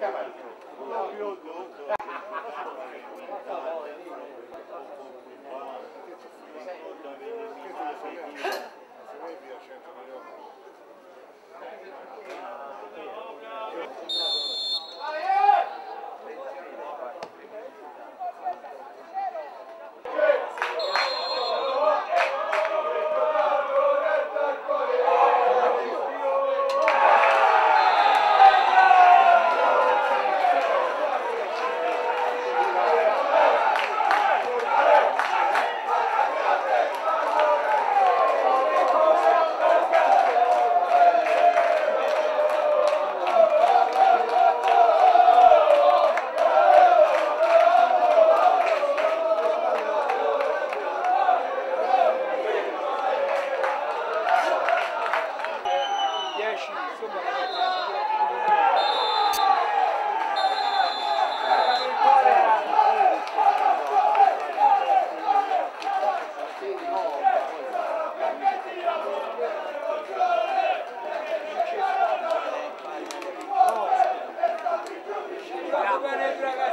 Caralho. Bravo, bravo.